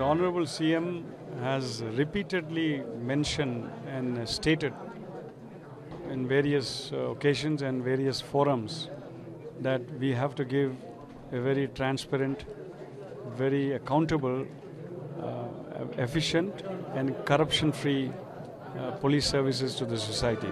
The Honorable CM has repeatedly mentioned and stated in various occasions and various forums that we have to give a very transparent, very accountable, uh, efficient, and corruption free uh, police services to the society.